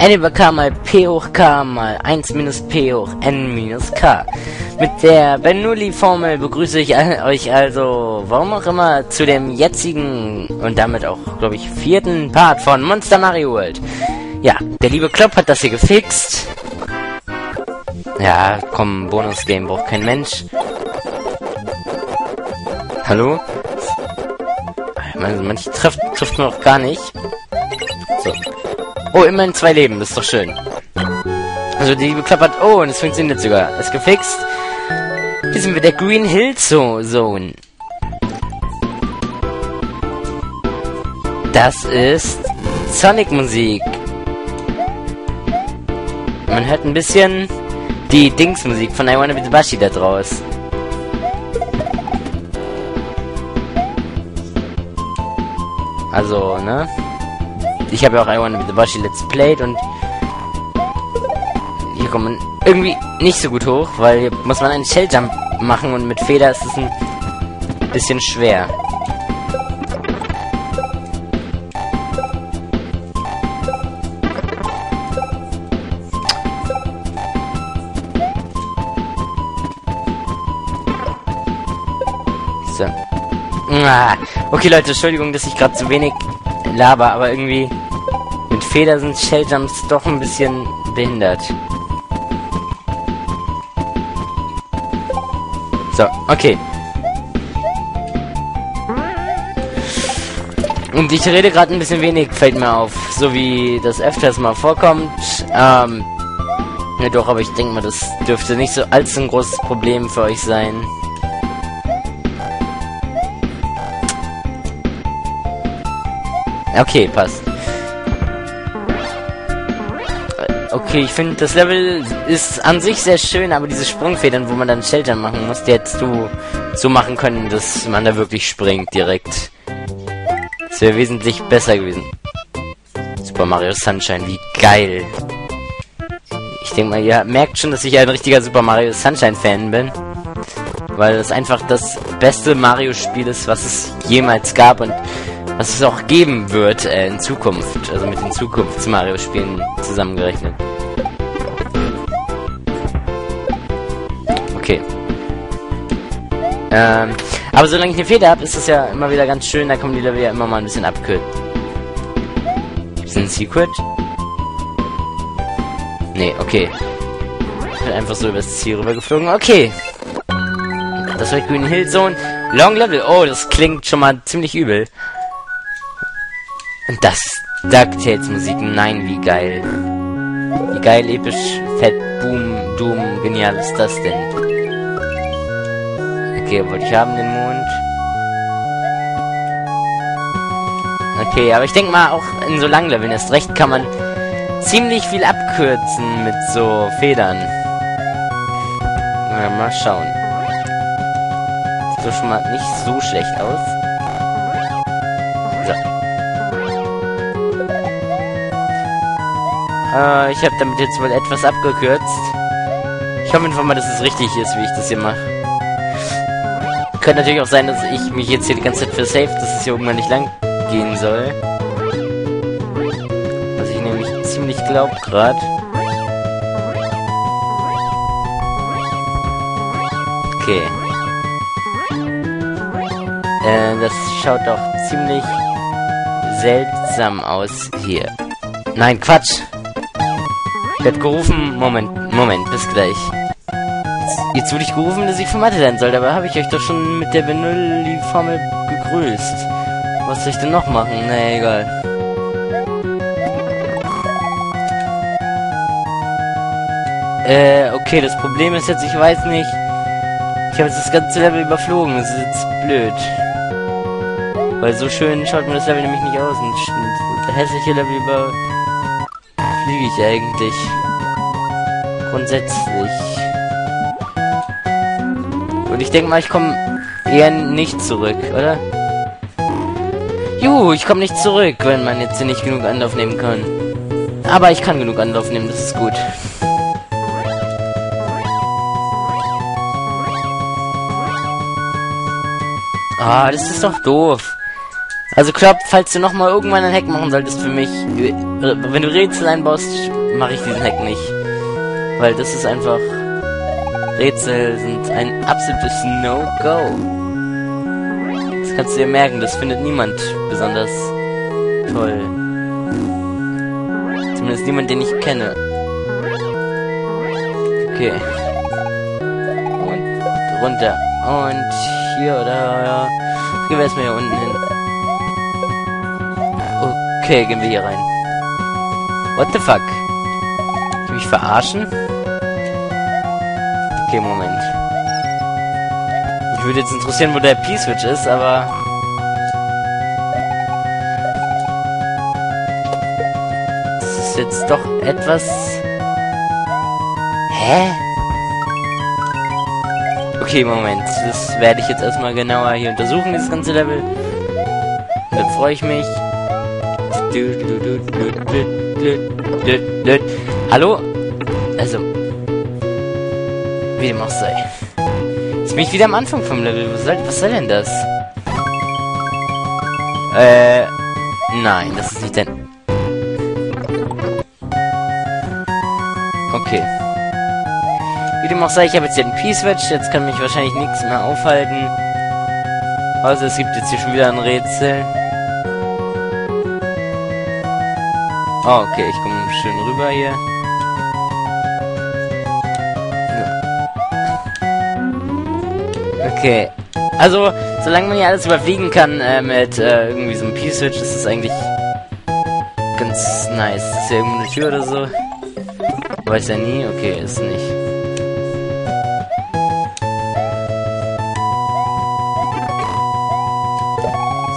n über k mal p hoch k mal 1 minus p hoch n minus k. Mit der Bernoulli-Formel begrüße ich euch also, warum auch immer, zu dem jetzigen und damit auch, glaube ich, vierten Part von Monster Mario World. Ja, der liebe Klopp hat das hier gefixt. Ja, komm, Bonus-Game braucht kein Mensch. Hallo? Man, manche trifft, trifft man auch gar nicht. So. Oh, immerhin zwei Leben, das ist doch schön. Also die geklappert. Oh, und es funktioniert sogar. Ist gefixt. Hier sind wir der Green Hill Zone. Das ist Sonic Musik. Man hört ein bisschen die Dings Musik von I Wanna Be the Bashi da draus. Also, ne? Ich habe ja auch I Wanna Be the Bashi Let's Played und hier kommt man irgendwie nicht so gut hoch, weil hier muss man einen Shelljump machen und mit Feder ist es ein bisschen schwer. So. Ah, okay, Leute, Entschuldigung, dass ich gerade zu wenig laber, aber irgendwie mit Feder sind Shelljumps doch ein bisschen behindert. So, okay. Und ich rede gerade ein bisschen wenig, fällt mir auf. So wie das öfters mal vorkommt. Ähm. Ja doch, aber ich denke mal, das dürfte nicht so allzu ein großes Problem für euch sein. Okay, passt. Okay, ich finde, das Level ist an sich sehr schön, aber diese Sprungfedern, wo man dann Shelter machen muss, die hättest du so machen können, dass man da wirklich springt direkt. Das wäre wesentlich besser gewesen. Super Mario Sunshine, wie geil. Ich denke mal, ihr merkt schon, dass ich ein richtiger Super Mario Sunshine-Fan bin. Weil das einfach das beste Mario-Spiel ist, was es jemals gab und was es auch geben wird äh, in Zukunft, also mit den Zukunfts-Mario-Spielen zusammengerechnet. Okay. Ähm, aber solange ich eine Feder habe, ist das ja immer wieder ganz schön, da kommen die Level ja immer mal ein bisschen abkürzt. Ist ein Secret? Nee, okay. Ich bin einfach so übers Ziel rübergeflogen. Okay. Das war Green Hill Zone. Long Level. Oh, das klingt schon mal ziemlich übel. Das DuckTales Musik. Nein, wie geil. Wie geil, episch, fett, boom, doom, genial ist das denn? Okay, wollte ich haben den Mond. Okay, aber ich denke mal, auch in so langen Leveln erst recht kann man ziemlich viel abkürzen mit so Federn. Na, mal schauen. Sieht doch schon mal nicht so schlecht aus. Äh, ich habe damit jetzt wohl etwas abgekürzt. Ich hoffe einfach mal, dass es richtig ist, wie ich das hier mache. Könnte natürlich auch sein, dass ich mich jetzt hier die ganze Zeit für safe, dass es hier irgendwann nicht lang gehen soll. Was ich nämlich ziemlich glaub gerade. Okay. Äh, das schaut doch ziemlich seltsam aus hier. Nein, Quatsch. Wird gerufen. Moment, Moment, bis gleich. Jetzt wurde ich gerufen, dass ich für Mathe sein soll. Dabei habe ich euch doch schon mit der Benulli-Formel gegrüßt. Was soll ich denn noch machen? Na, nee, egal. Äh, okay, das Problem ist jetzt, ich weiß nicht. Ich habe jetzt das ganze Level überflogen. Das ist jetzt blöd. Weil so schön schaut mir das Level nämlich nicht aus. Das hässliche Level über fliege ich eigentlich. Grundsätzlich. Und ich denke mal, ich komme eher nicht zurück, oder? Juhu, ich komme nicht zurück, wenn man jetzt hier nicht genug Anlauf nehmen kann. Aber ich kann genug Anlauf nehmen, das ist gut. Ah, das ist doch doof. Also Klopp, falls du nochmal irgendwann ein Hack machen solltest für mich, wenn du Rätsel einbaust, mache ich diesen Hack nicht. Weil das ist einfach... Rätsel sind ein absolutes No-Go. Das kannst du dir merken, das findet niemand besonders toll. Zumindest niemand, den ich kenne. Okay. Und runter. Und hier oder... Gehen wir erstmal hier unten hin. Okay, gehen wir hier rein. What the fuck? Du mich verarschen? Okay, Moment. Ich würde jetzt interessieren, wo der P-Switch ist, aber... Das ist jetzt doch etwas... Hä? Okay, Moment. Das werde ich jetzt erstmal genauer hier untersuchen, dieses ganze Level. Dann freue ich mich. Hallo? Also. Wie dem auch sei. Jetzt bin ich wieder am Anfang vom Level. Was soll, was soll denn das? Äh. Nein, das ist nicht dein. Okay. Wie dem auch sei, ich habe jetzt den P-Switch. Jetzt kann mich wahrscheinlich nichts mehr aufhalten. Also es gibt jetzt hier schon wieder ein Rätsel. Oh, okay, ich komme schön rüber hier. Okay. Also, solange man hier alles überfliegen kann äh, mit äh, irgendwie so einem P-Switch, ist das eigentlich ganz nice. Ist hier irgendwo eine Tür oder so? Weiß ja nie. Okay, ist nicht.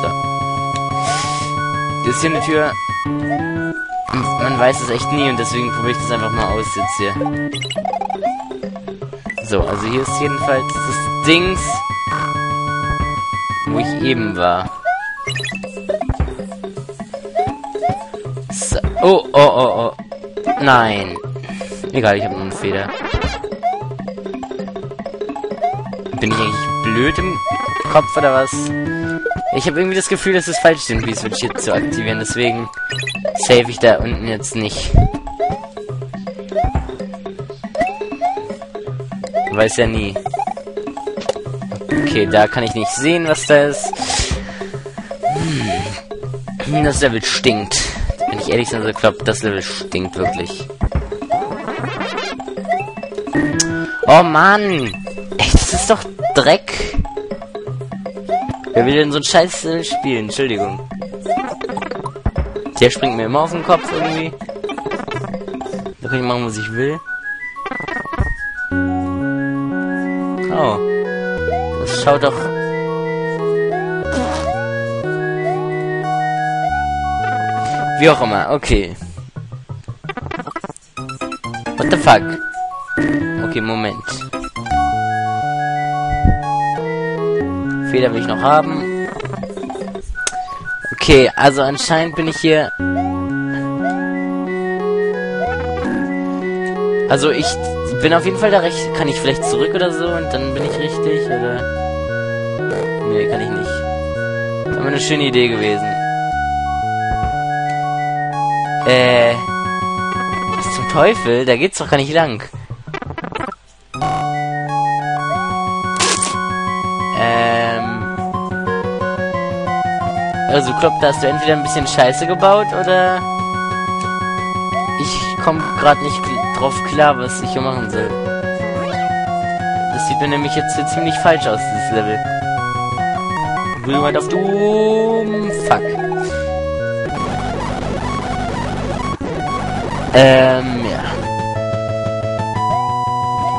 So. Ist hier eine Tür. Man weiß es echt nie und deswegen probiere ich das einfach mal aus jetzt hier. So, also hier ist jedenfalls das Dings, wo ich eben war. So. Oh, oh, oh, oh. Nein. Egal, ich habe nur eine Feder. Bin ich eigentlich blöd im Kopf oder was? Ich habe irgendwie das Gefühl, dass es falsch ist, den B-Switch hier zu aktivieren. Deswegen save ich da unten jetzt nicht. Weiß ja nie. Okay, da kann ich nicht sehen, was da ist. Hm. Das Level stinkt. Wenn ich ehrlich sein soll, glaube das Level stinkt wirklich. Oh Mann! Echt, das ist doch Dreck. Wer will denn so ein scheiß spielen? Entschuldigung. Der springt mir immer auf den Kopf irgendwie. Da kann ich machen, was ich will. Oh. Das schaut doch... Wie auch immer, okay. What the fuck? Okay, Moment. Fehler will ich noch haben. Okay, also anscheinend bin ich hier... Also ich bin auf jeden Fall da recht... Kann ich vielleicht zurück oder so und dann bin ich richtig, oder... Nee, kann ich nicht. Das war eine schöne Idee gewesen. Äh... Was zum Teufel? Da geht's doch gar nicht lang. Also Klopp, da hast du entweder ein bisschen Scheiße gebaut oder ich komme gerade nicht drauf klar, was ich hier machen soll. Das sieht mir nämlich jetzt hier ziemlich falsch aus, dieses Level. Rewind auf Doom. Fuck. Ähm, ja.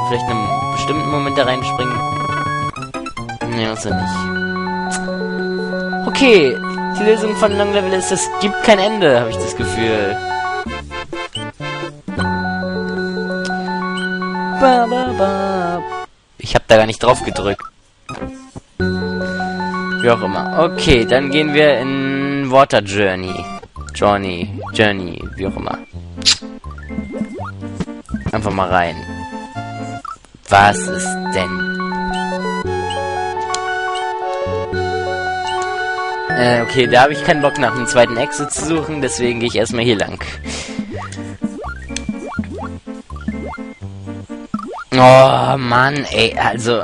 Vielleicht in einem bestimmten Moment da reinspringen. Nee, muss er nicht. Okay, die Lösung von Long Level ist, es gibt kein Ende, habe ich das Gefühl. Ba, ba, ba. Ich habe da gar nicht drauf gedrückt. Wie auch immer. Okay, dann gehen wir in Water Journey. Journey, Journey, wie auch immer. Einfach mal rein. Was ist denn Äh, okay, da habe ich keinen Bock nach dem zweiten Exit zu suchen, deswegen gehe ich erstmal hier lang. Oh, Mann, ey, also...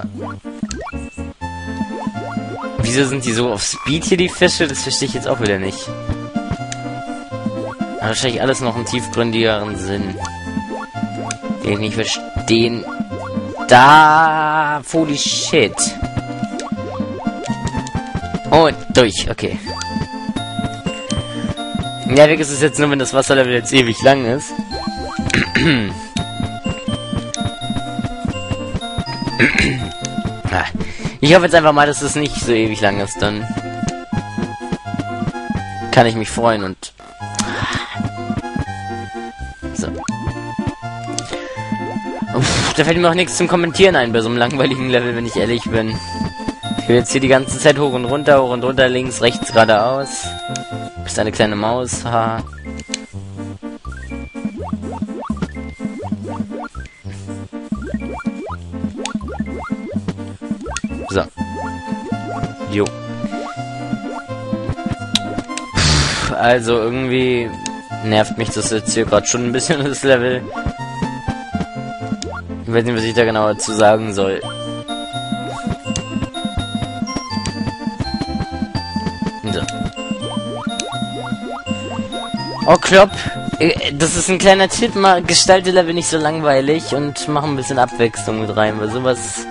Wieso sind die so auf Speed hier, die Fische? Das verstehe ich jetzt auch wieder nicht. Aber wahrscheinlich alles noch einen tiefgründigeren Sinn. Den ich nicht verstehen. Da... Holy shit. Durch, okay. Ja, weg ist es jetzt nur, wenn das Wasserlevel jetzt ewig lang ist. Ah. ich hoffe jetzt einfach mal, dass es nicht so ewig lang ist, dann kann ich mich freuen und so. Uff, da fällt mir auch nichts zum Kommentieren ein bei so einem langweiligen Level, wenn ich ehrlich bin. Will jetzt hier die ganze Zeit hoch und runter, hoch und runter, links, rechts, geradeaus. Bist eine kleine Maus, haha. So. Jo. Also irgendwie nervt mich das jetzt hier gerade schon ein bisschen, das Level. Ich weiß nicht, was ich da genau dazu sagen soll. Oh, Klopp. Äh, das ist ein kleiner Tipp, mal gestalte Level nicht so langweilig und mach ein bisschen Abwechslung mit rein, weil sowas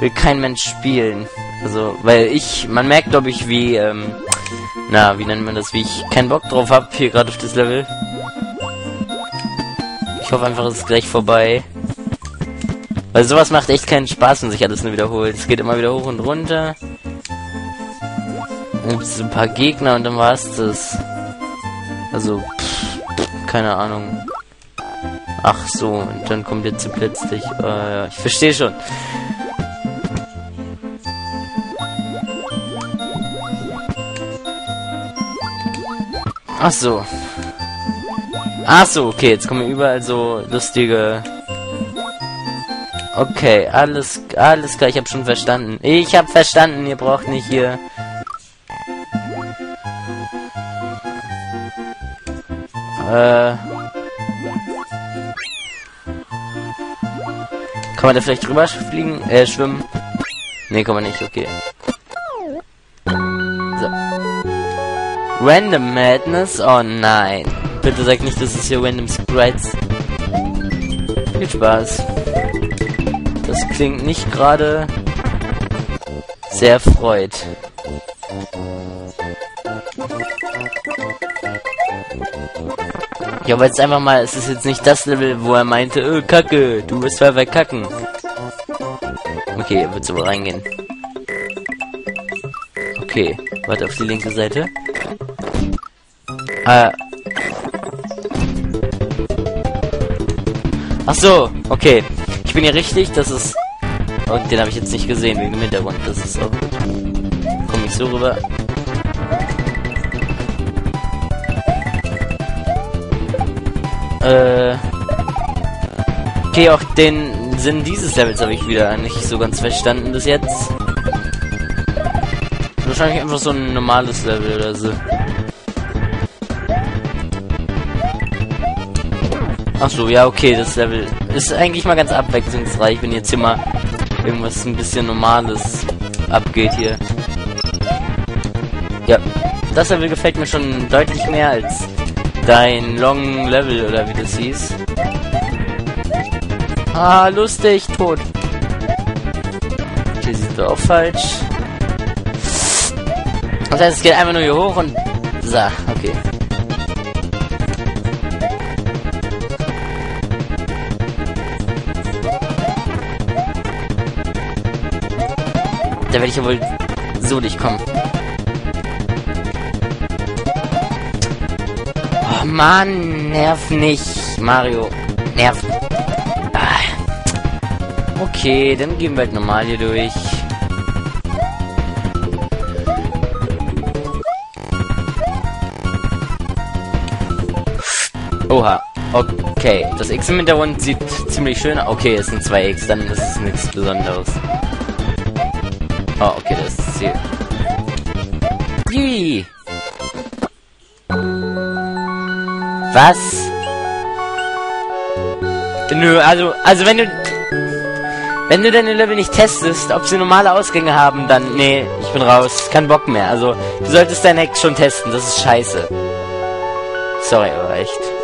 will kein Mensch spielen. Also, weil ich, man merkt, glaube ich, wie, ähm, na, wie nennt man das, wie ich keinen Bock drauf habe, hier gerade auf das Level. Ich hoffe einfach, es ist gleich vorbei. Weil sowas macht echt keinen Spaß, wenn sich alles nur wiederholt. Es geht immer wieder hoch und runter. Dann gibt es ein paar Gegner und dann war es das. Also, pff, keine Ahnung. Ach so, und dann kommt jetzt plötzlich. Äh, ich verstehe schon. Ach so. Ach so, okay, jetzt kommen überall so lustige... Okay, alles, alles klar, ich habe schon verstanden. Ich habe verstanden, ihr braucht nicht hier... Äh... Kann man da vielleicht drüber fliegen? Äh, schwimmen? Nee, kann man nicht, okay. Random Madness? Oh nein. Bitte sag nicht, dass es hier Random Sprites. Viel Spaß. Das klingt nicht gerade sehr freut. Ja, aber jetzt einfach mal, es ist jetzt nicht das Level, wo er meinte, öh, Kacke, du wirst verkacken. Okay, er wird so reingehen. Okay, warte auf die linke Seite. Äh. Ach so, okay. Ich bin hier richtig, das ist... Und den habe ich jetzt nicht gesehen, wegen dem Hintergrund. Das ist auch gut. Komme ich so rüber. Äh... Okay, auch den Sinn dieses Levels habe ich wieder nicht so ganz verstanden bis jetzt. Wahrscheinlich einfach so ein normales Level oder so. Ach so, ja, okay, das Level ist eigentlich mal ganz abwechslungsreich, wenn jetzt hier mal irgendwas ein bisschen Normales abgeht hier. Ja, das Level gefällt mir schon deutlich mehr als dein Long Level oder wie das hieß. Ah, lustig, tot. Hier sieht er auch falsch. Das heißt, es geht einfach nur hier hoch und... So, okay. Da werde ich ja wohl so nicht kommen. Mann, nerv nicht, Mario. Nerv. Ah. Okay, dann gehen wir halt normal hier durch. Oha. Okay, das X im Hintergrund sieht ziemlich schön aus. Okay, es sind zwei X, dann ist es nichts Besonderes. Oh, okay, das ist das Ziel. Was? Nö, also, also wenn du... Wenn du deine Level nicht testest, ob sie normale Ausgänge haben, dann... Nee, ich bin raus. Kein Bock mehr. Also, du solltest deine Hack schon testen. Das ist scheiße. Sorry, aber echt.